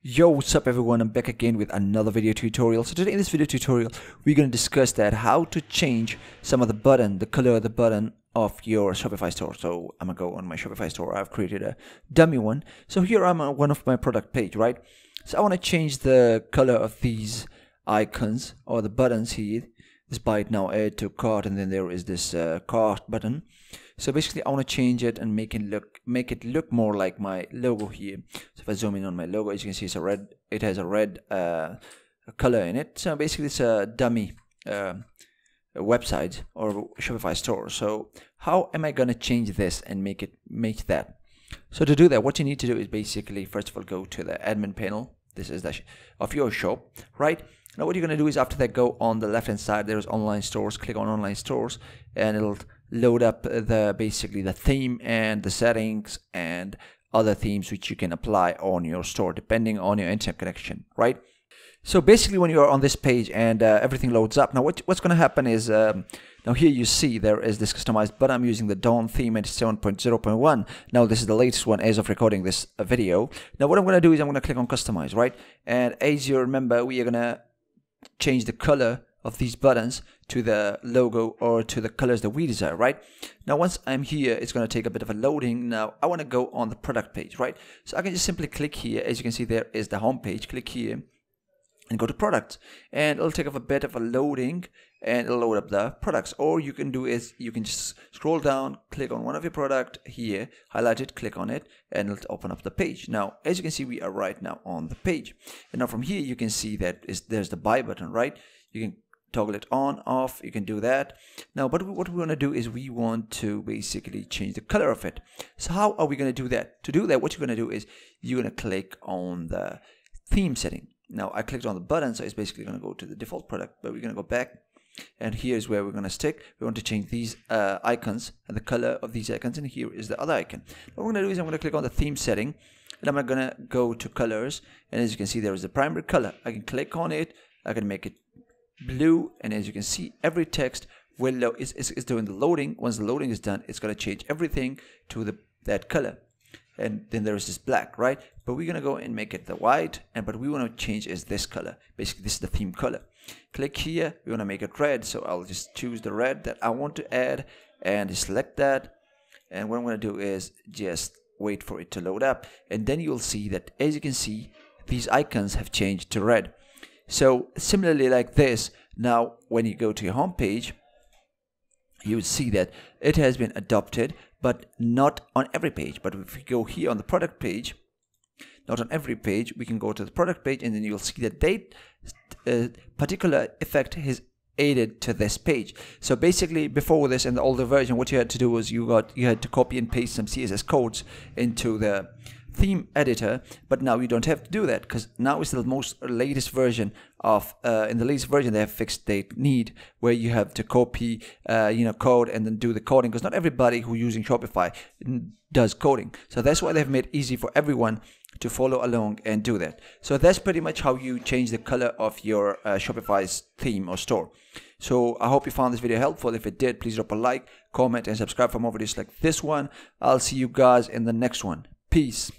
Yo, what's up everyone? I'm back again with another video tutorial. So today in this video tutorial, we're going to discuss that how to change some of the button, the color of the button of your Shopify store. So I'm gonna go on my Shopify store. I've created a dummy one. So here I'm on one of my product page, right? So I want to change the color of these icons or the buttons here. This buy it now, add to cart, and then there is this uh, cart button. So basically I want to change it and make it look make it look more like my logo here. So if I zoom in on my logo, as you can see, it's a red. It has a red uh, color in it. So basically it's a dummy uh, website or Shopify store. So how am I gonna change this and make it make that? So to do that, what you need to do is basically first of all go to the admin panel. This is the of your shop, right? Now what you're gonna do is after that go on the left hand side. There's online stores. Click on online stores, and it'll load up the basically the theme and the settings and other themes which you can apply on your store depending on your internet connection right? So basically when you are on this page and uh, everything loads up now what, what's going to happen is um, now here you see there is this customized but I'm using the Dawn theme at 7.0.1 now this is the latest one as of recording this uh, video. Now what I'm going to do is I'm going to click on customize right? And as you remember we are going to change the color of these buttons to the logo or to the colors that we desire, right? Now, once I'm here, it's going to take a bit of a loading. Now, I want to go on the product page, right? So I can just simply click here. As you can see, there is the home page. Click here and go to products and it'll take up a bit of a loading and it'll load up the products or you can do is you can just scroll down click on one of your product here highlight it click on it and it'll open up the page now as you can see we are right now on the page and now from here you can see that is there's the buy button right you can toggle it on off you can do that. Now but what we want to do is we want to basically change the color of it. So how are we going to do that? To do that what you're going to do is you're going to click on the theme setting. Now I clicked on the button so it's basically going to go to the default product but we're going to go back and here's where we're going to stick. We want to change these uh, icons and the color of these icons and here is the other icon. What we're going to do is I'm going to click on the theme setting and I'm going to go to colors and as you can see there is the primary color. I can click on it I can make it blue and as you can see every text will is, is, is doing the loading. Once the loading is done it's going to change everything to the that color. And then there's this black right? But we're going to go and make it the white and but we want to change is this color. Basically this is the theme color. Click here we want to make it red so I'll just choose the red that I want to add and select that. And what I'm going to do is just wait for it to load up and then you'll see that as you can see these icons have changed to red so similarly like this, now when you go to your home page, you would see that it has been adopted, but not on every page. But if we go here on the product page, not on every page, we can go to the product page and then you'll see that date uh, particular effect is added to this page. So basically before this in the older version, what you had to do was you got you had to copy and paste some CSS codes into the theme editor but now you don't have to do that because now it's the most latest version of uh, in the latest version they have fixed date need where you have to copy uh, you know code and then do the coding because not everybody who using Shopify does coding. So that's why they've made easy for everyone to follow along and do that. So that's pretty much how you change the color of your uh, Shopify's theme or store. So I hope you found this video helpful. If it did please drop a like comment and subscribe for more videos like this one. I'll see you guys in the next one. Peace